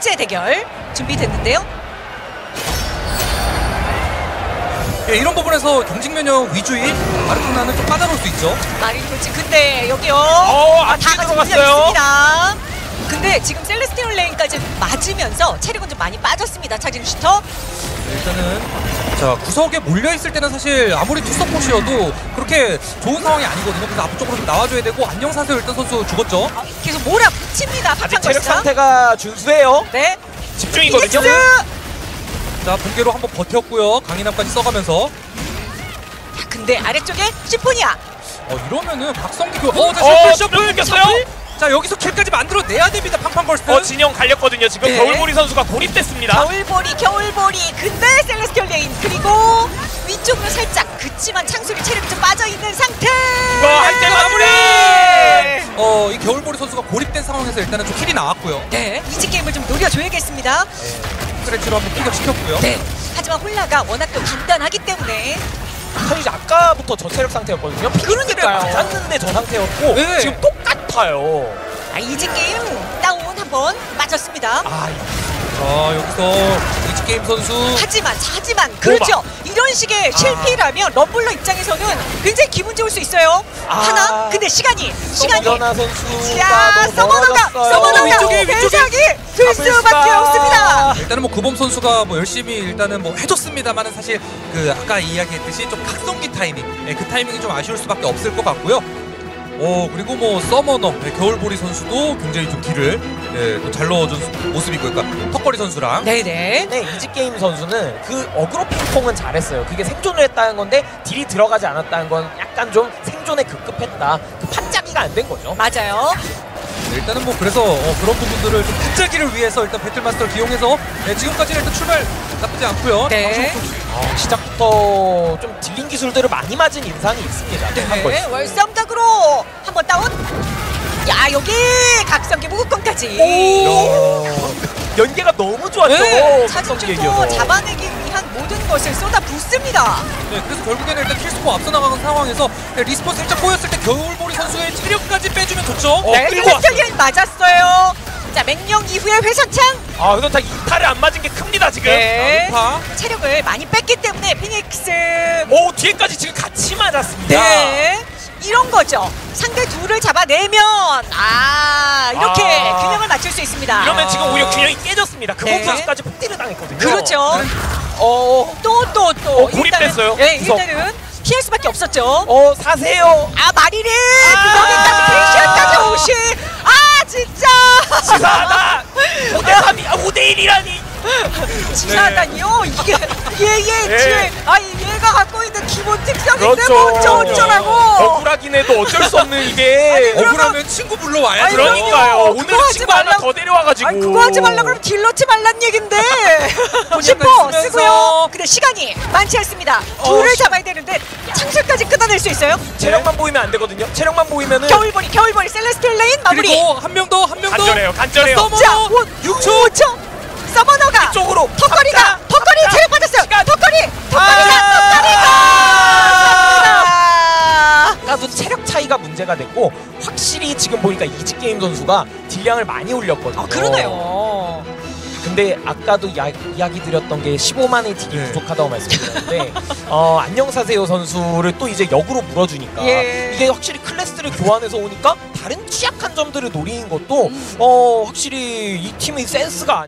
대결 준비됐는데요. 예, 이런 부분에서 경직 면역 위주인 아르토나는 좀 빠져볼 수 있죠. 돌진 근데 여기요. 어, 아, 다 들어갔어요. 있습니다. 근데 지금 셀레스티온 레 인까지 맞으면서 체력은 좀 많이 빠졌습니다. 차진 슈터. 네, 일단은 자 구석에 몰려 있을 때는 사실 아무리 투서포시여도 그렇게 좋은 상황이 아니거든요. 그래서 앞쪽으로 좀 나와줘야 되고 안녕 사세요 일단 선수 죽었죠. 아, 계속 몰아붙입니다. 아직 체력 걸스타. 상태가 준수해요. 네. 집중이거든요. 이엑스! 자 번개로 한번 버텼고요. 강인함까지 써가면서 야, 근데 아래쪽에 시포니아. 어 이러면은 박성기 그 어, 자 어, 셔플 셔플 끊겼어요? 자 여기서 킬까지 만들어내야 됩니다. 팡팡걸스. 어, 진영 갈렸거든요. 지금 네. 겨울보리 선수가 고립됐습니다. 겨울보리 겨울보리 근데 셀레스티온 레인 그리고 위쪽으로 살짝 그치만 창술이 체력이 좀 빠져있는 상태 이거 할때 마무리! 어, 이 겨울보리 선수가 고립된 상황에서 일단은 좀 킬이 나왔고요. 네 이지 게임을 좀 노려줘야겠습니다 스트레치로 한번 피격시켰고요. 네 하지만 홀라가 워낙 또 단단하기 때문에 사실 아까부터 저 체력 상태였거든요. 피그를 그러니까요. 맞았는데 저 상태였고 네. 지금 똑같 아요. 아, 이지 게임 다운 한번 맞췄습니다 아, 자, 여기서 이지 게임 선수. 하지만 하지만 그렇죠 이런 아. 식의 실패라면 럼블러 입장에서는 굉장히 기분 좋을 수 있어요 아. 하나 근데 시간이 시간이 summoner 선수가 summoner가. summoner가 위쪽에, 위쪽에. 들 수밖에 수가. 없습니다 일단은 뭐 구범 선수가 뭐 열심히 일단은 뭐 해줬습니다만은 사실 그 아까 이야기했듯이 좀 각성기 타이밍, 예, 그 타이밍이 좀 아쉬울 수밖에 없을 것 같고요. 오 그리고 뭐 summoner 예, 겨울보리 선수도 굉장히 좀 딜을 예, 또 잘 넣어준 수- 모습이고, 그러니까 턱걸이 선수랑 네네 네, 이지게임 선수는 그 어그로 핑퐁은 잘했어요. 그게 생존을 했다는 건데 딜이 들어가지 않았다는 건 약간 좀 생존에 급급했다. 그 판짜기가 안 된 거죠. 맞아요 네, 일단은 뭐 그래서 어, 그런 부분들을 좀 끝자기를 위해서 일단 배틀마스터를 기용해서 예, 지금까지는 일단 출발 나쁘지 않고요. 네. 박성욱 아, 시작부터 좀 딜링 기술들을 많이 맞은 인상이 있습니다. 네, 한 네, 번씩. 월삼각으로 한 번 다운. 야 여기 각성기 무극권까지. 야, 연계가 너무 좋았죠. 네, 얘기여서. 잡아내기 위한 모든 것을 쏟아 붓습니다. 네, 그래서 결국에는 일단 킬스코어 앞서 나가는 상황에서 네, respawn 살짝 꼬였을 때 겨울보리 선수의 체력까지 빼주면 좋죠. 어, 네, 끌고 왔어요. 맞았어요. 자 맹령 이후에 회선창. 아, 그래도 다 이탈을 안 맞은 게 큽니다, 지금. 네. 파. 체력을 많이 뺐기 때문에 피닉스. 오, 뒤에까지 지금 같이 맞았습니다. 네. 이런 거죠. 상대 둘을 잡아내면 아 이렇게 아. 균형을 맞출 수 있습니다. 이러면 지금 오히려 균형이 깨졌습니다. 구범 네. 선수까지 폭딜을 당했거든요. 그렇죠. 어, 또 또 또. 어, 고립됐어요. 예, 구석. 일단은 피할 수밖에 없었죠. 어, 사세요. 아 마리리 아. 구덩이까지 페이시까지 오시. 아 진짜. 치사하다. 5대3이, 아, 5대1이라니. 치사하다니요. 이게 얘얘 네. 네. 아 얘가 갖고 있는 기본 특성인데 그렇죠. 뭐 어쩌 어쩌라고. 억울하긴 해도 어쩔 수 없는 이게. 그러면- 억울하면 친구 불러와야죠. 아니, 그러니까요. 그거 오늘 하지 친구 하나 말라고- 더 데려와가지고. 아니 그거 하지 말라 그러면 딜 넣지 말란 얘긴데. 약간 10호 쓰면서- 쓰고요. 시간이 많지 않습니다. 둘을 시- 잡아야 되는데 창술까지 끊어낼 수 있어요. 체력만 보이면 안 되거든요. 체력만 보이면은. 겨울보리 겨울보리 celestial rain 마무리. 그리고 한 명 더, 한 명 더. 간절해요, 간절해요. 서머! 자, 6초. 6초. summoner가 쪽으로. 턱걸이가 턱걸이 자, 체력 빠졌어요. 시간. 턱걸이 아! 턱걸이가 아까도 체력 차이가 문제가 됐고 확실히 지금 보니까 이지 게임 선수가 딜량을 많이 올렸거든요. 아 그러네요. 근데 아까도 야, 이야기 드렸던 게 15만의 딜이 네. 부족하다고 말씀드렸는데 어, 안녕 사세요 선수를 또 이제 역으로 물어주니까 예. 이게 확실히 클래스를 교환해서 오니까 다른 취약한 점들을 노리는 것도 어, 확실히 이 팀의 센스가